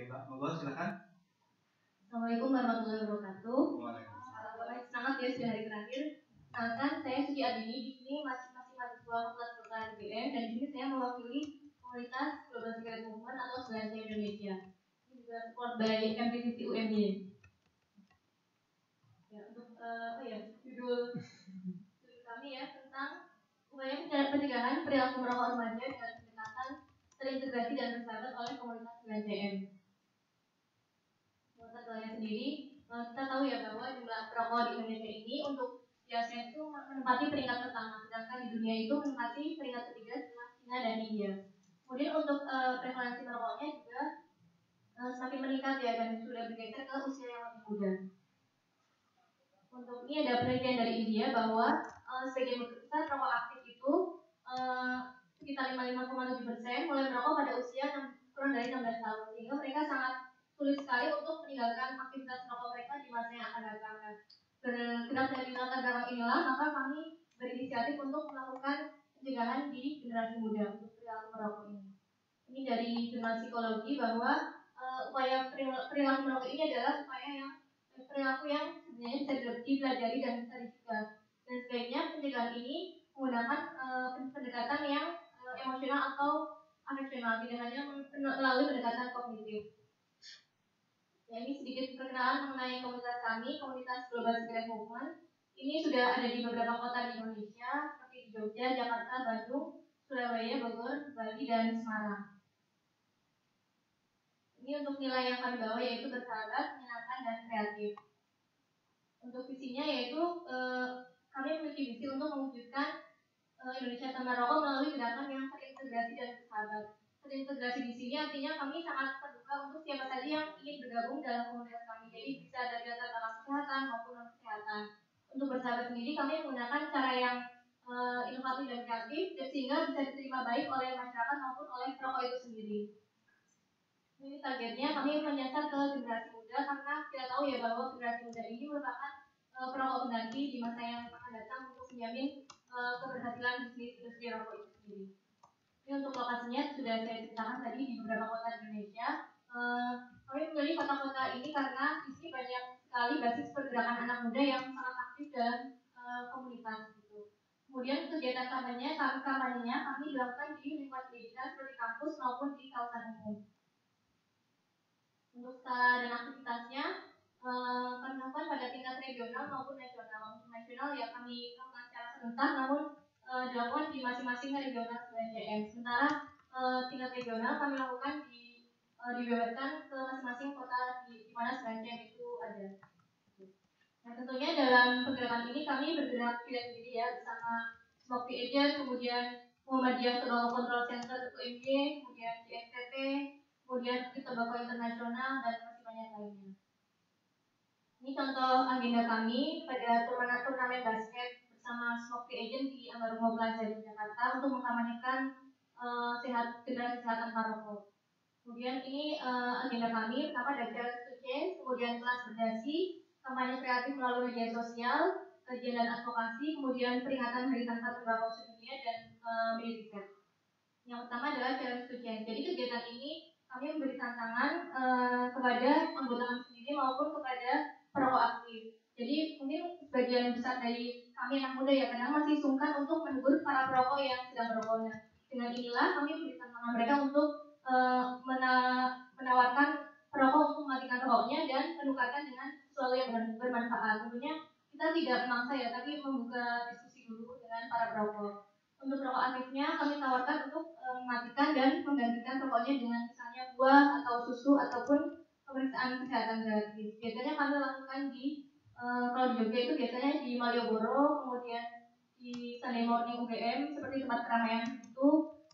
Oke Mbak, monggo silakan. Assalamualaikum warahmatullahi wabarakatuh. Waalaikumsalam. Semangat ya sudah hari terakhir. Kenalkan, saya Suci Adini di sini masih masih mahasiswa Fakultas Kedokteran UGM dan di sini saya mewakili komunitas Global Secret Movement atau Selasa Indonesia. Ini juga support by MPCC UMY. Ya, untuk uh, apa ya judul judul kami ya tentang upaya pencegahan perilaku merokok remaja dengan pendekatan terintegrasi dan bersahabat oleh komunitas 9CM. Kalian sendiri, eh, kita tahu ya bahwa jumlah perokok di Indonesia ini untuk di Asia itu menempati peringkat pertama, sedangkan di dunia itu menempati peringkat ketiga setelah China dan India. Kemudian untuk uh, prevalensi merokoknya juga uh, semakin meningkat ya dan sudah bergeser ke usia yang lebih muda. Untuk ini ada penelitian dari India bahwa uh, sebagian besar perokok aktif itu uh, sekitar 55,7 persen mulai merokok pada usia 6, kurang dari 16 tahun sehingga sulit sekali untuk meninggalkan aktivitas merokok mereka di masa yang akan datang. Bergerak dari latar belakang inilah maka kami berinisiatif untuk melakukan pencegahan di generasi muda untuk perilaku merokok ini. Ini dari jurnal psikologi bahwa uh, upaya perilaku merokok ini adalah upaya yang perilaku yang sebenarnya bisa dipelajari dan bisa dicegah. Dan sebaiknya pencegahan ini menggunakan uh, pendekatan yang uh, emosional atau afeksional, tidak hanya melalui pendekatan kognitif. Ya, ini sedikit perkenalan mengenai komunitas kami, komunitas Global Secret Movement. Ini sudah ada di beberapa kota di Indonesia, seperti di Jogja, Jakarta, Bandung, Surabaya, Bogor, Bali, dan Semarang. Ini untuk nilai yang kami bawa yaitu bersahabat, menyenangkan, dan kreatif. Untuk visinya yaitu eh, kami memiliki visi untuk mewujudkan eh, Indonesia tanpa rokok melalui gerakan yang terintegrasi dan bersahabat. Terintegrasi di sini artinya kami sangat terbuka untuk siapa saja yang ingin bergabung dalam komunitas kami. Jadi bisa dari latar belakang kesehatan maupun non kesehatan. Untuk bersahabat sendiri kami menggunakan cara yang uh, inovatif dan kreatif sehingga bisa diterima baik oleh masyarakat maupun oleh perokok itu sendiri. Ini targetnya kami menyasar ke generasi muda karena kita tahu ya bahwa generasi muda ini merupakan uh, perokok pengganti di masa yang akan datang untuk menjamin uh, keberhasilan bisnis industri rokok itu sendiri. Ini untuk lokasinya sudah saya ceritakan tadi di beberapa kota di Indonesia. Uh, kami memilih kota-kota ini karena di sini banyak sekali basis pergerakan anak muda yang sangat aktif dalam uh, komunitas gitu. Kemudian kegiatan kampanye, kampanyenya kami dilakukan di lingkungan pendidikan seperti kampus maupun di kawasan umum. Untuk skala dan aktivitasnya, uh, kami lakukan pada tingkat regional maupun nasional. Untuk nasional ya kami lakukan secara serentak, namun uh, dilakukan di masing-masing regional SBMCM. Sementara uh, tingkat regional kami lakukan di uh, ke masing-masing kota di, di mana SBMCM itu ada. Nah tentunya dalam pergerakan ini kami bergerak tidak sendiri ya bersama Smoky Agent, kemudian Muhammadiyah Tobacco Control Center UMG, kemudian GSTT, kemudian Tobacco Internasional dan masih banyak lainnya. Ini contoh agenda kami pada turnamen turnamen basket bersama Smoky Agent di Ambarumo Plaza di Jakarta untuk mengkampanyekan uh, sehat generasi sehat tanpa rokok. Kemudian ini uh, agenda kami pertama ada Challenge to Change, kemudian kelas berdasi, kampanye kreatif melalui media sosial, kajian dan advokasi, kemudian peringatan Hari Tanpa Tembakau Sedunia dan uh. Yang pertama adalah Challenge to Change. Jadi kegiatan ini kami memberi tantangan uh, kepada anggota kami sendiri maupun kepada perokok aktif. Jadi mungkin sebagian besar dari kami anak muda ya kadang masih sungkan untuk menegur para perokok yang sedang merokok. Nah, dengan inilah kami memberi tantangan mereka untuk uh, mena menawarkan perokok untuk mematikan rokoknya dan menukarkan dengan sesuatu yang bermanfaat. Tentunya kita tidak memaksa ya, tapi membuka diskusi dulu dengan para perokok. Untuk perokok aktifnya kami tawarkan untuk uh, mematikan dan menggantikan rokoknya dengan misalnya buah atau susu ataupun pemeriksaan kesehatan gratis. Biasanya kami lakukan di uh, kalau di Jogja itu biasanya di Malioboro, kemudian di Sunday Morning UGM seperti tempat keramaian itu.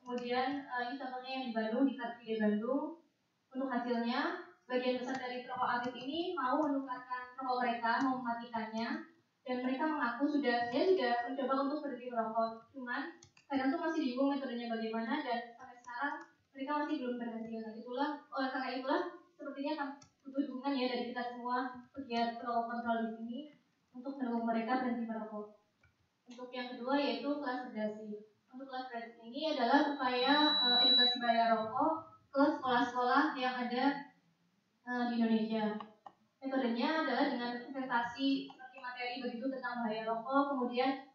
Kemudian uh, ini contohnya yang di Bandung di Car Bandung. Untuk hasilnya, sebagian besar dari perokok aktif ini mau menukarkan rokok mereka, mau mematikannya, dan mereka mengaku sudah saya sudah mencoba untuk berhenti merokok. Cuman kadang tuh masih bingung metodenya bagaimana dan sampai sekarang mereka masih belum berhasil. Nah, itulah oleh karena itulah sepertinya butuh dukungan ya dari kita semua pegiat ya pro kontrol di sini untuk mendukung mereka berhenti merokok. Untuk yang kedua yaitu kelas gradasi. Untuk kelas gradasi ini adalah supaya uh, edukasi bahaya rokok ke sekolah-sekolah yang ada uh, di Indonesia. Metodenya adalah dengan presentasi seperti materi begitu tentang bahaya rokok, kemudian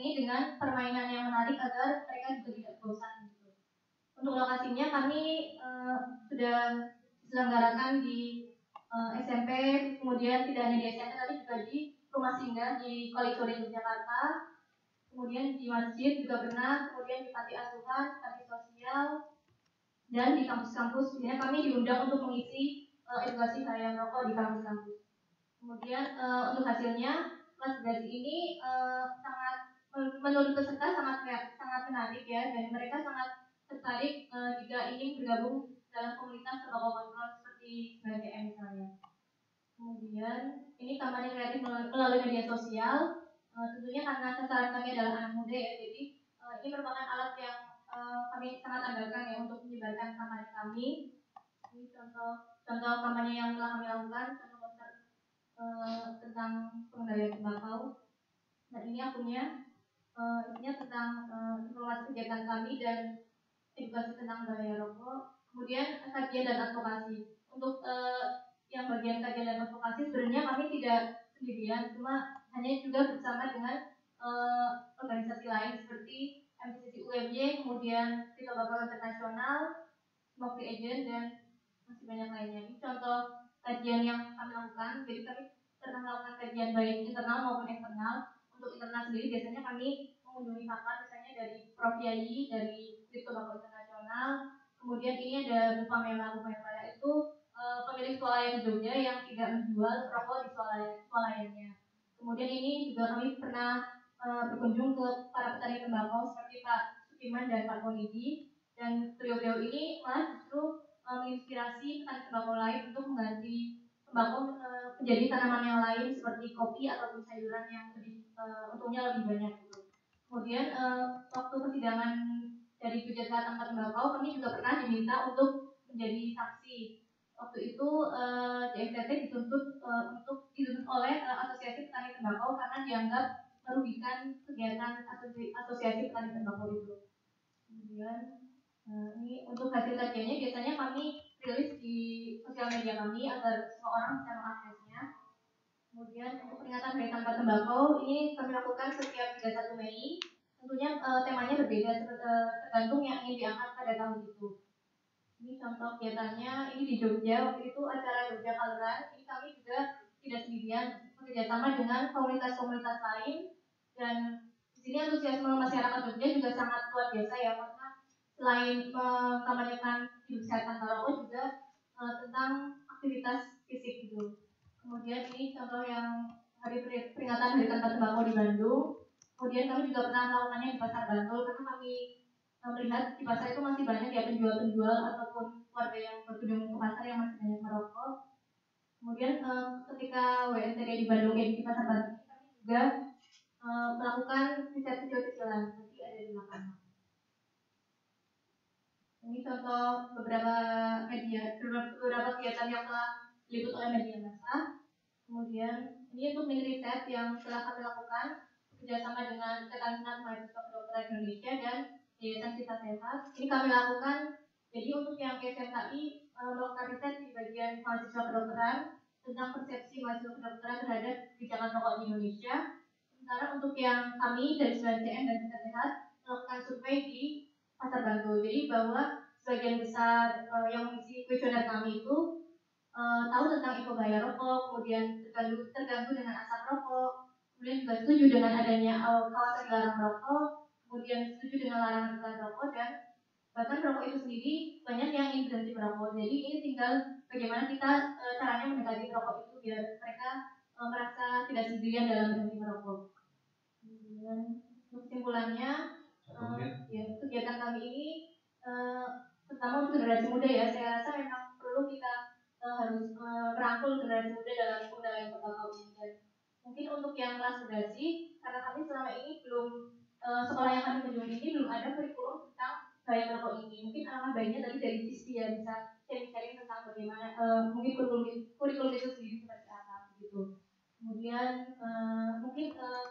ini dengan permainan yang menarik agar mereka juga tidak bosan. Gitu. Untuk lokasinya kami uh, sudah diselenggarakan di uh, eh, SMP, kemudian tidak hanya di SMP tapi juga di rumah singgah di Kolisori Yogyakarta, kemudian di masjid juga pernah, kemudian di panti asuhan, panti sosial, dan di kampus-kampus. Sebenarnya kami diundang untuk mengisi uh, edukasi bahaya rokok di kampus-kampus. Kemudian uh, untuk hasilnya kelas gaji ini uh, sangat menurut peserta sangat sangat menarik ya dan mereka sangat tertarik uh, jika ingin bergabung dalam komunitas tembakau kontrol seperti BTM misalnya. Kemudian ini kampanye kreatif melalui media sosial. Uh, tentunya karena sasaran kami adalah anak muda ya, jadi uh, ini merupakan alat yang uh, kami sangat andalkan ya untuk menyebarkan kampanye kami. Ini contoh contoh kampanye yang telah kami lakukan uh, tentang pengendalian tembakau. Nah ini akunnya, uh, isinya tentang uh, informasi kegiatan kami dan edukasi tentang bahaya rokok. Kemudian kajian dan advokasi. Untuk uh, yang bagian kajian dan advokasi sebenarnya kami tidak sendirian, cuma hanya juga bersama dengan uh, organisasi lain seperti MCC UMY, kemudian Tito Bakal Internasional, Smoky Agent, dan masih banyak lainnya. Ini contoh kajian yang kami lakukan. Jadi kami pernah melakukan kajian baik internal maupun eksternal. Untuk internal sendiri biasanya kami mengunjungi pakar misalnya dari Prof Yai, dari Kripto Bakal Internasional. Kemudian ini ada Bu Pamela. Bu Pamela itu e, pemilik swalayan Jogja yang tidak menjual rokok di swalayannya. Kemudian ini juga kami pernah e, berkunjung ke para petani tembakau seperti Pak Sukiman dan Pak Konidi. Dan beliau-beliau ini malah justru menginspirasi petani tembakau lain untuk mengganti tembakau menjadi tanaman yang lain seperti kopi ataupun sayuran yang lebih untungnya lebih banyak gitu. Kemudian waktu persidangan dari Jogja tanpa tembakau kami juga pernah diminta untuk menjadi saksi. Waktu itu uh, JMTT dituntut uh, untuk dituntut oleh uh, Asosiasi Petani Tembakau karena dianggap merugikan kegiatan asosiasi petani tembakau itu. Kemudian Nah, ini untuk hasil kajiannya biasanya kami rilis di sosial media kami agar semua orang bisa mengaksesnya. Kemudian untuk peringatan Hari Tanpa Tembakau ini kami lakukan setiap 31 Mei. Tentunya uh, temanya berbeda uh, tergantung yang ingin diangkat pada tahun itu. Ini contoh kegiatannya, ini di Jogja, waktu itu acara Jogja Kaleran, ini kami juga tidak sendirian, bekerjasama dengan komunitas-komunitas lain, dan di sini antusiasme masyarakat Jogja juga sangat luar biasa ya, selain mengkampanyekan hidup sehat tanpa rokok juga uh, tentang aktivitas fisik gitu. Kemudian ini contoh yang hari peringatan hari tanpa tembakau di Bandung. Kemudian kami juga pernah melakukannya di pasar Bantul karena kami uh, melihat di pasar itu masih banyak ya penjual-penjual ataupun warga yang berkunjung ke pasar yang masih banyak merokok. Kemudian uh, ketika WNTD di Bandung ya di pasar Bantul kami juga uh, melakukan riset kecil-kecilan seperti ada di belakang. Ini contoh beberapa media, beberapa kegiatan yang telah diliput oleh media massa. Kemudian ini untuk mini riset yang telah kami lakukan bekerjasama dengan Senat Mahasiswa Kedokteran Indonesia dan Yayasan Kita Sehat. Ini kami lakukan jadi untuk yang SMKI eh, melakukan riset di bagian mahasiswa kedokteran tentang persepsi mahasiswa kedokteran terhadap kebijakan rokok di Indonesia. Sementara untuk yang kami dari 9CM dan Kita Sehat melakukan survei di pasar bantu. Jadi bahwa sebagian besar uh, yang mengisi kuesioner kami itu uh, tahu tentang info bahaya rokok, kemudian terganggu, terganggu dengan asap rokok, kemudian juga setuju dengan adanya uh, kawasan dilarang rokok, kemudian setuju dengan larangan iklan rokok dan bahkan rokok itu sendiri banyak yang ingin berhenti merokok. Jadi ini tinggal bagaimana kita uh, caranya mendekati rokok itu biar mereka uh, merasa tidak sendirian dalam berhenti merokok. Kemudian kesimpulannya uh, ya, kegiatan kami ini uh, terutama untuk generasi muda ya saya rasa memang perlu kita harus merangkul generasi muda dalam pengendalian protokol ini mungkin untuk yang kelas generasi karena kami selama ini belum uh, sekolah yang kami kunjungi ini belum ada kurikulum tentang gaya merokok ini. Mungkin alangkah baiknya tadi dari sisi ya bisa sharing-sharing tentang bagaimana uh, mungkin kurikulum kurikulum itu sendiri seperti apa gitu. Kemudian uh, mungkin uh,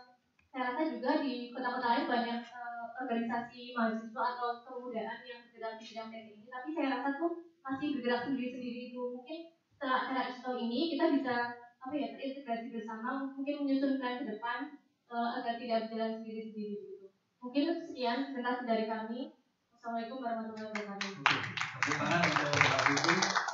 saya rasa juga di kota-kota lain banyak uh, organisasi mahasiswa atau kemudaan yang bergerak di bidang teknik ini, tapi saya rasa tuh masih bergerak sendiri-sendiri itu. Mungkin setelah acara ini kita bisa apa ya terintegrasi bersama mungkin menyusun plan ke depan uh, agar tidak berjalan sendiri sendiri gitu. Mungkin sekian presentasi dari kami. Assalamualaikum warahmatullahi wabarakatuh. Terima kasih.